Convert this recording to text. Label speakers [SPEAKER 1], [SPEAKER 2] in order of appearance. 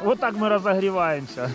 [SPEAKER 1] Вот так мы разогреваемся.